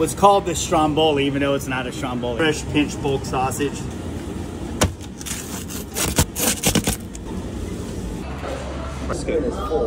was called the Stromboli, even though it's not a Stromboli. Fresh pinch bulk sausage. Is full.